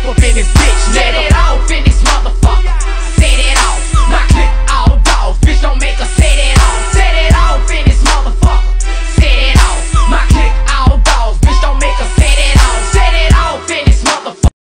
dope up in this bitch, Let nigga.